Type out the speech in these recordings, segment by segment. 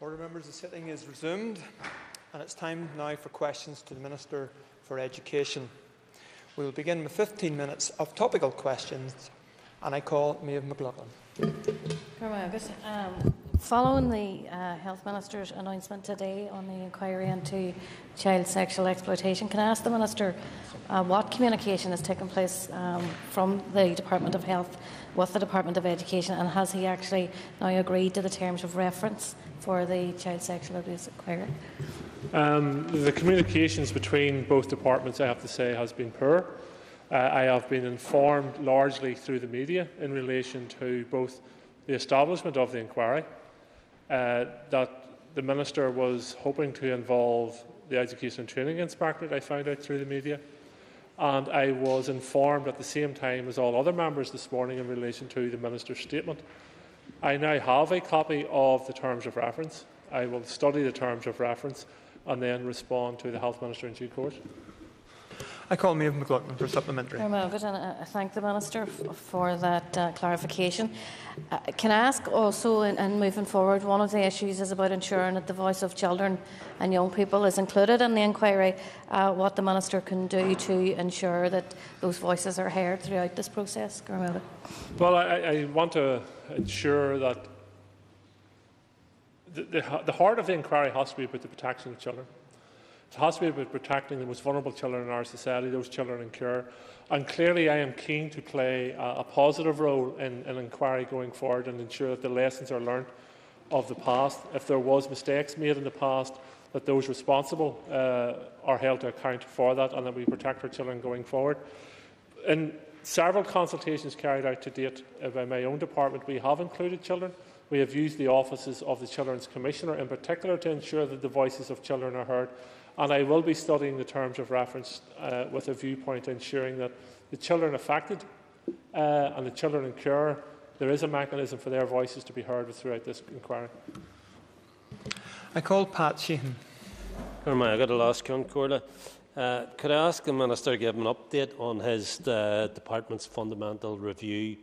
Order members, the sitting is resumed and it's time now for questions to the Minister for Education. We will begin with 15 minutes of topical questions and I call Maeve McLaughlin. Following the uh, Health Minister's announcement today on the inquiry into child sexual exploitation, can I ask the Minister uh, what communication has taken place um, from the Department of Health with the Department of Education and has he actually now agreed to the terms of reference for the child sexual abuse inquiry? Um, the communications between both departments, I have to say, has been poor. Uh, I have been informed largely through the media in relation to both the establishment of the inquiry, uh, that the Minister was hoping to involve the Education and Training Inspectorate, I found out through the media, and I was informed at the same time as all other members this morning in relation to the Minister's statement. I now have a copy of the terms of reference. I will study the terms of reference and then respond to the Health Minister in due course. I call Maeve McLaughlin for supplementary. and I thank the Minister for that uh, clarification. Uh, can I ask also, and moving forward, one of the issues is about ensuring that the voice of children and young people is included in the inquiry, uh, what the Minister can do to ensure that those voices are heard throughout this process? Well, I, I want to ensure that the, the, the heart of the inquiry has to be about the protection of children. It has to be about protecting the most vulnerable children in our society, those children in care. And clearly, I am keen to play a, a positive role in an in inquiry going forward and ensure that the lessons are learned of the past. If there was mistakes made in the past, that those responsible uh, are held to account for that and that we protect our children going forward. In several consultations carried out to date uh, by my own department, we have included children. We have used the offices of the Children's Commissioner in particular to ensure that the voices of children are heard and I will be studying the terms of reference uh, with a viewpoint ensuring that the children affected uh, and the children in care, there is a mechanism for their voices to be heard throughout this inquiry. I call Pat Sheehan. I got a last Corla. Uh, could I ask the Minister to give an update on his uh, department's fundamental review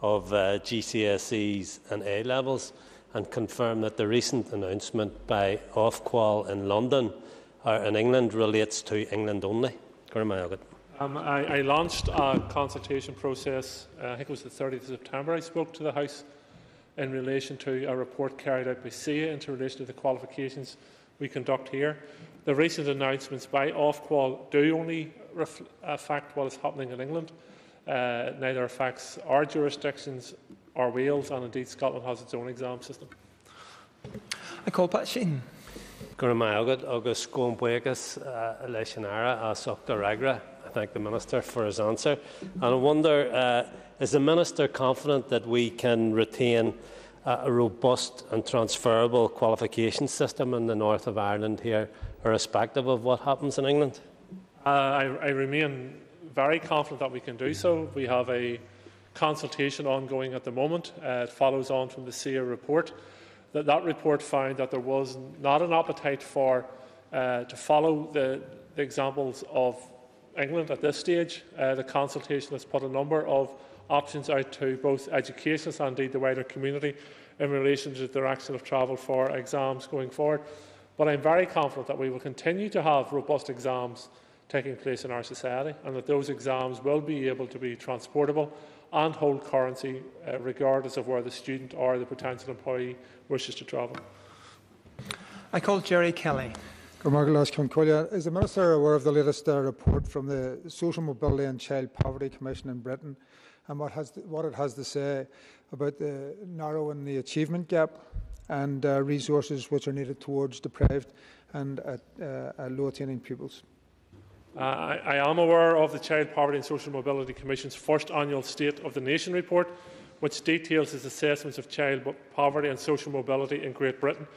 of uh, GCSEs and A levels and confirm that the recent announcement by Ofqual in London in England relates to England only? Um, I, I, launched a consultation process, uh, I think it was the 30th of September. I spoke to the House in relation to a report carried out by SEA into relation to the qualifications we conduct here. The recent announcements by Ofqual do only affect what is happening in England. Uh, neither affects our jurisdictions or Wales, and indeed Scotland has its own exam system. I call Pat Sheehan. Gur agus leis an. I thank the Minister for his answer. And I wonder, uh, is the Minister confident that we can retain a robust and transferable qualification system in the north of Ireland here, irrespective of what happens in England? Uh, I, I remain very confident that we can do so. We have a consultation ongoing at the moment. Uh, it follows on from the SEA report that that report found that there was not an appetite for uh, to follow the, the, examples of England at this stage. Uh, the consultation has put a number of options out to both educationists and indeed the wider community in relation to the direction of travel for exams going forward. But I'm very confident that we will continue to have robust exams taking place in our society and that those exams will be able to be transportable and hold currency uh, regardless of where the student or the potential employee wishes to travel. I call Gerry Kelly. Is the Minister aware of the latest uh, report from the Social Mobility and Child Poverty Commission in Britain and what, has, what it has to say about the narrowing the achievement gap and uh, resources which are needed towards deprived and uh, uh low attaining pupils? Uh, I, I am aware of the Child Poverty and Social Mobility Commission's first annual State of the Nation report, which details its assessments of child poverty and social mobility in Great Britain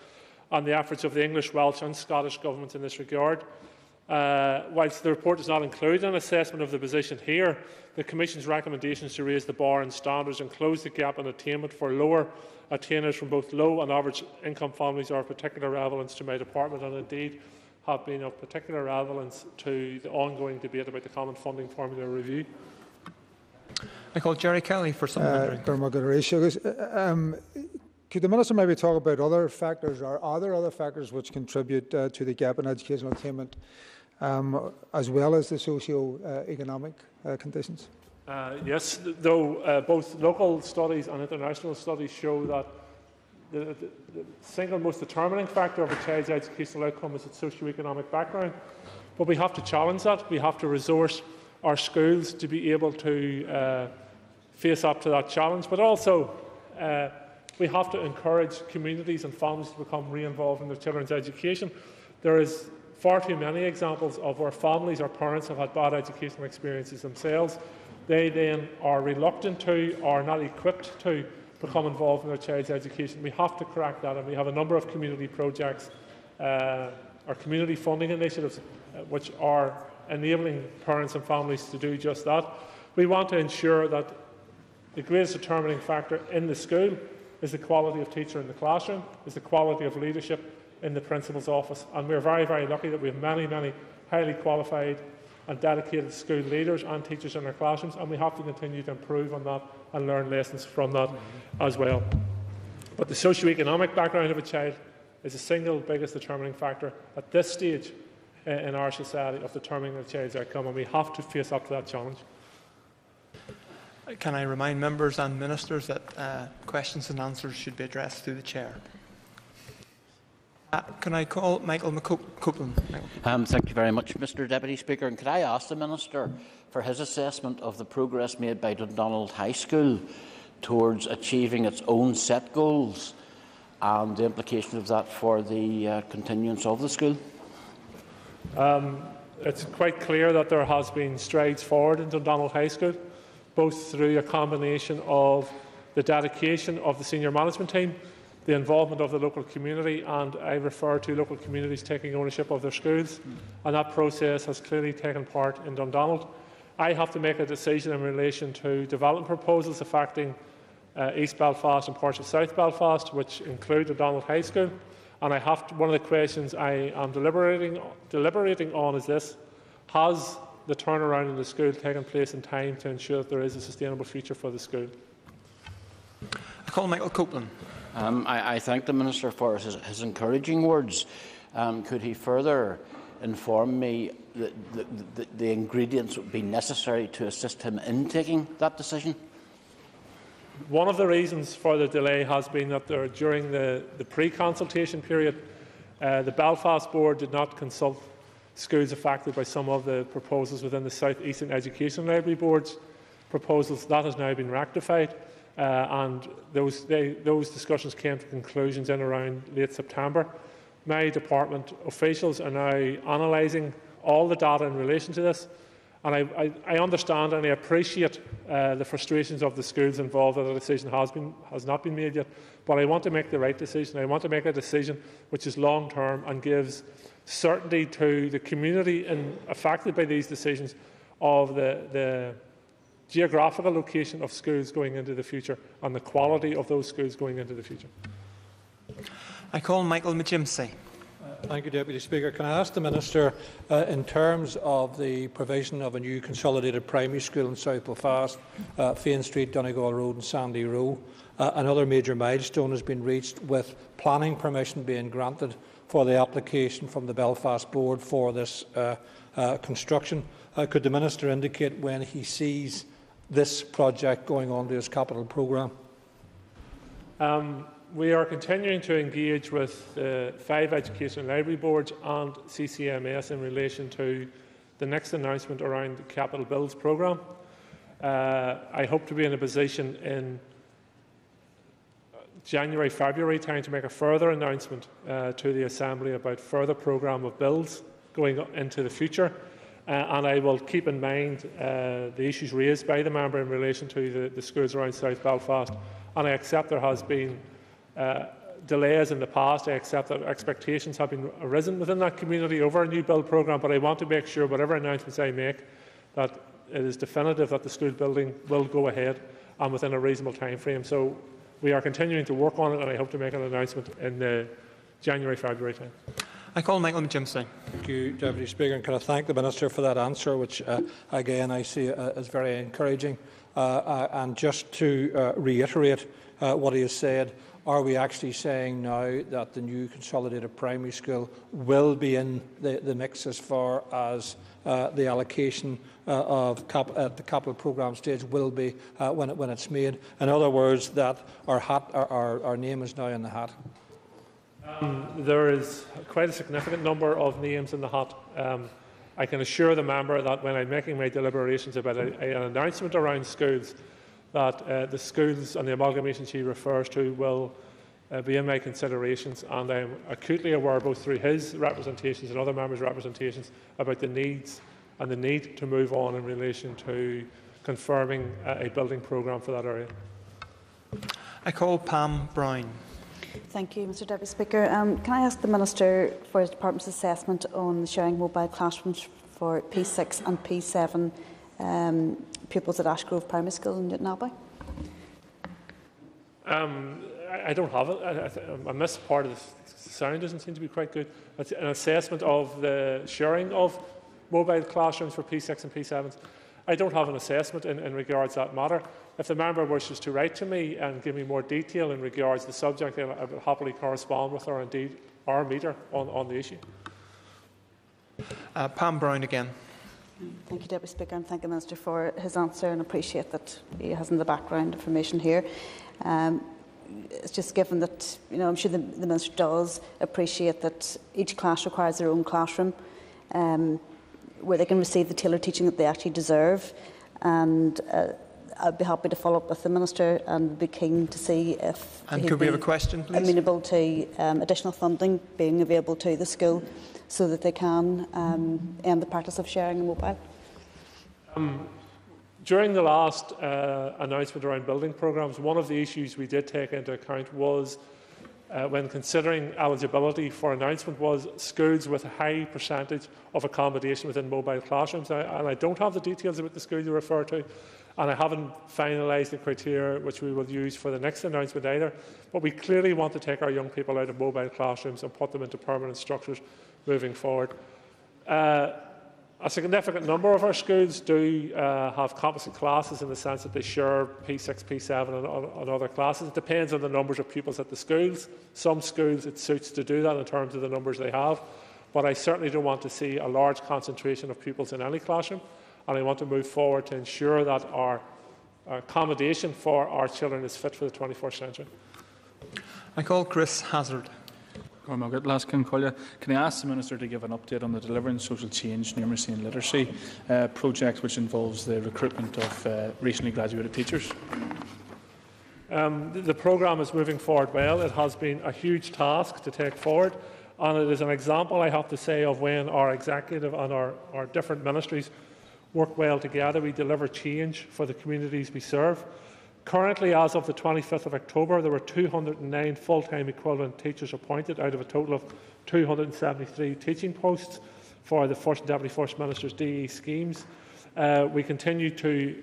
and the efforts of the English, Welsh and Scottish governments in this regard. Uh, whilst the report does not include an assessment of the position here, the Commission's recommendations to raise the bar and standards and close the gap in attainment for lower attainers from both low and average income families are of particular relevance to my department and indeed have been of particular relevance to the ongoing debate about the Common Funding Formula review. I call Gerry Kelly for supplementary. Uh, um, Could the Minister maybe talk about other factors, or are there other factors which contribute uh, to the gap in educational attainment, um, as well as the socio-economic uh, conditions? Uh, yes, though uh, both local studies and international studies show that the, the, the, single most determining factor of a child's educational outcome is its socio-economic background. But we have to challenge that. We have to resource our schools to be able to uh, face up to that challenge. But also, uh, we have to encourage communities and families to become re-involved in their children's education. There is far too many examples of where families or parents have had bad educational experiences themselves. They then are reluctant to or not equipped to become involved in their child's education. We have to crack that, and we have a number of community projects uh, or community funding initiatives uh, which are enabling parents and families to do just that. We want to ensure that the greatest determining factor in the school is the quality of teacher in the classroom, is the quality of leadership in the principal's office. And we're very, very lucky that we have many, many highly qualified and dedicated school leaders and teachers in our classrooms, and we have to continue to improve on that and learn lessons from that as well. But the socio-economic background of a child is the single biggest determining factor at this stage in our society of determining a child's outcome, and we have to face up to that challenge. Can I remind members and ministers that uh, questions and answers should be addressed through the chair? Uh, can I call Michael Copeland? Um, thank you very much, Mr Deputy Speaker. And could I ask the Minister for his assessment of the progress made by Dundonald High School towards achieving its own set goals and the implication of that for the uh, continuance of the school? Um, it's quite clear that there has been strides forward in Dundonald High School both through a combination of the dedication of the senior management team, the involvement of the local community, and I refer to local communities taking ownership of their schools, and that process has clearly taken part in Dundonald. I have to make a decision in relation to development proposals affecting uh, East Belfast and parts of South Belfast, which include the Dundonald High School. And I have to, one of the questions I am deliberating, deliberating on is this: Has the turnaround in the school taken place in time to ensure that there is a sustainable future for the school. I call Michael Copeland. Um, I, I, thank the Minister for his, his encouraging words. Um, could he further inform me that the, the, the, ingredients would be necessary to assist him in taking that decision? One of the reasons for the delay has been that there, during the, the pre consultation period, uh, the Belfast Board did not consult schools affected by some of the proposals within the South Eastern Education Library Board's proposals. That has now been rectified, uh, and those, they, those discussions came to conclusions in around late September. My department officials are now analysing all the data in relation to this, and I, I, I understand and I appreciate uh, the frustrations of the schools involved that a decision has, been, has not been made yet. But I want to make the right decision. I want to make a decision which is long term and gives certainty to the community in, affected by these decisions of the, the geographical location of schools going into the future and the quality of those schools going into the future. I call Michael McGimpsey. Uh, thank you, Deputy Speaker. Can I ask the Minister, uh, in terms of the provision of a new consolidated primary school in South Belfast, uh, Fane Street, Donegal Road and Sandy Row, uh, another major milestone has been reached with planning permission being granted for the application from the Belfast Board for this uh, uh, construction. Uh, could the Minister indicate when he sees this project going on to his capital programme? Um, we are continuing to engage with the five education library boards and CCMS in relation to the next announcement around the capital builds programme. Uh, I hope to be in a position in January, February time to make a further announcement uh, to the Assembly about further programme of bills going into the future. Uh, and I will keep in mind uh, the issues raised by the member in relation to the, the, schools around South Belfast. And I accept there has been uh, delays in the past. I accept that expectations have been arisen within that community over a new build programme. But I want to make sure, whatever announcements I make, that it is definitive that the school building will go ahead and within a reasonable time frame. So we are continuing to work on it, and I hope to make an announcement in the January, February time. I call Michael McGimpsey. Thank you, Deputy Speaker, and can I thank the Minister for that answer, which uh, again I see uh, as very encouraging. Uh, uh and just to uh, reiterate uh, what he has said are we actually saying now that the new consolidated primary school will be in the, the mix as far as uh, the allocation uh, of cap, at the capital programme stage will be when, it, when it's made? In other words, that our, hat, our, our, our name is now in the hat. Um, there is quite a significant number of names in the hat. Um, I can assure the member that when I'm making my deliberations about a, a, an announcement around schools, that uh, the schools and the amalgamation she refers to will uh, be in my considerations, and I'm acutely aware, both through his representations and other members' representations, about the needs and the need to move on in relation to confirming uh, a building programme for that area. I call Pam Brown. Thank you, Mr Deputy Speaker. Um, can I ask the Minister for his department's assessment on the sharing of mobile classrooms for P6 and P7 um, pupils at Ashgrove Primary School in Newtownabbey? Um, I, I, don't have it. I, I, I missed part of the sound. Doesn't seem to be quite good. It's an assessment of the sharing of mobile classrooms for P6 and P7s. I don't have an assessment in, in regards to that matter. If the member wishes to write to me and give me more detail in regards to the subject, then I will happily correspond with her, indeed, our meter on, on the issue. Uh, Pam Brown again. Thank you, Deputy Speaker, and thank the Minister for his answer and appreciate that he has in the background information here. Um, it's just given that, you know, I'm sure the, the Minister does appreciate that each class requires their own classroom um, where they can receive the tailored teaching that they actually deserve. And uh, I'd be happy to follow up with the Minister and be keen to see if and could we have a question, please? amenable to um, additional funding being available to the school so that they can um, end the practice of sharing a mobile? Um, during the last uh, announcement around building programmes, one of the issues we did take into account was uh, when considering eligibility for announcement was schools with a high percentage of accommodation within mobile classrooms. Now, and I don't have the details about the school you refer to, and I haven't finalised the criteria which we will use for the next announcement either. But we clearly want to take our young people out of mobile classrooms and put them into permanent structures moving forward. Uh, a significant number of our schools do uh, have composite classes in the sense that they share P6, P7 and, and, other classes. It depends on the numbers of pupils at the schools. Some schools it suits to do that in terms of the numbers they have, but I certainly don't want to see a large concentration of pupils in any classroom, and I want to move forward to ensure that our accommodation for our children is fit for the 21st century. I call Chris Hazzard. Can I ask the Minister to give an update on the Delivering Social Change Numeracy and Literacy uh, project, which involves the recruitment of uh, recently graduated teachers? Um, the, the programme is moving forward well. It has been a huge task to take forward, and it is an example, I have to say, of when our executive and our, our different ministries work well together. We deliver change for the communities we serve. Currently, as of the 25th of October, there were 209 full-time equivalent teachers appointed out of a total of 273 teaching posts for the First Deputy First Minister's DE schemes. Uh, we continue to,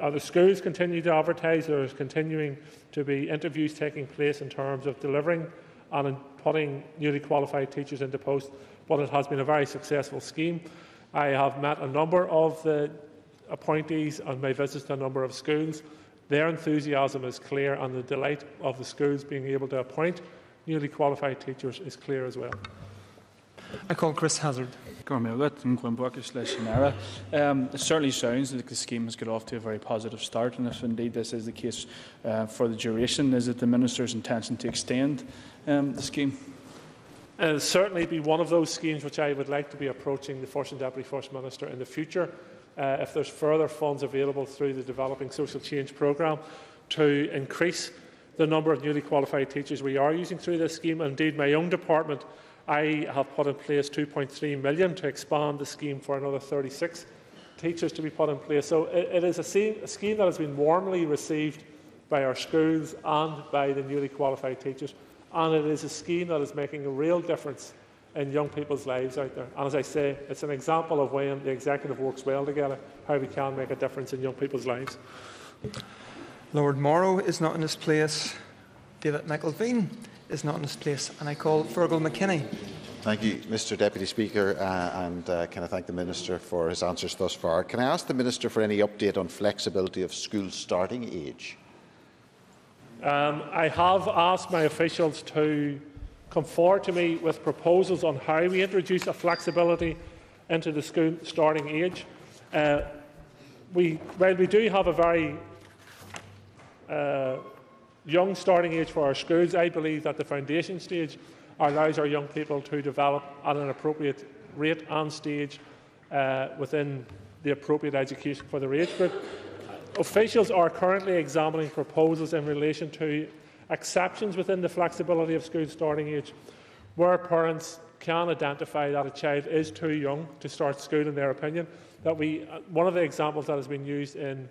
uh, the schools continue to advertise. There is continuing to be interviews taking place in terms of delivering and in putting newly qualified teachers into post, but it has been a very successful scheme. I have met a number of the appointees on my visits to a number of schools. Their enthusiasm is clear, and the delight of the schools being able to appoint newly qualified teachers is clear as well. I call Chris Hazzard. Um, it certainly sounds like the scheme has got off to a very positive start, and if indeed this is the case uh, for the duration, is it the Minister's intention to extend um, the scheme? It'll certainly be one of those schemes which I would like to be approaching the First and Deputy First Minister in the future uh, if there's further funds available through the Developing Social Change programme to increase the number of newly qualified teachers we are using through this scheme. Indeed, my own department, I have put in place 2.3 million to expand the scheme for another 36 teachers to be put in place. So it, it is a, scheme, a scheme that has been warmly received by our schools and by the newly qualified teachers. And it is a scheme that is making a real difference in young people's lives out there. And as I say, it's an example of when the executive works well together, how we can make a difference in young people's lives. Lord Morrow is not in his place. David McIlveen is not in his place. And I call Fearghal McKinney. Thank you, Mr Deputy Speaker, uh, and uh, can I thank the Minister for his answers thus far. Can I ask the Minister for any update on flexibility of school starting age? Um, I have asked my officials to come forward to me with proposals on how we introduce a flexibility into the school starting age. Uh, we, well, we do have a very uh, young starting age for our schools. I believe that the foundation stage allows our young people to develop at an appropriate rate and stage uh, within the appropriate education for their age group. Officials are currently examining proposals in relation to exceptions within the flexibility of school starting age, where parents can identify that a child is too young to start school, in their opinion. That we, uh, one of the examples that has been used in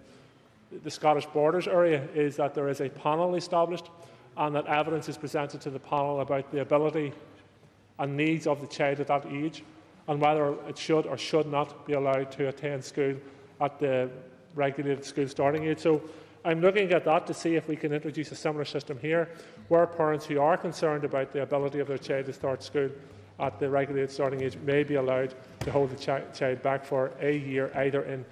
the Scottish Borders area is that there is a panel established and that evidence is presented to the panel about the ability and needs of the child at that age and whether it should or should not be allowed to attend school at the regulated school starting age. So I'm looking at that to see if we can introduce a similar system here where parents who are concerned about the ability of their child to start school at the regulated starting age may be allowed to hold the chi child back for a year either in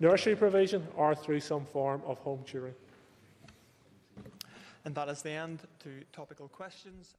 nursery provision or through some form of home tutoring. And that is the end to topical questions.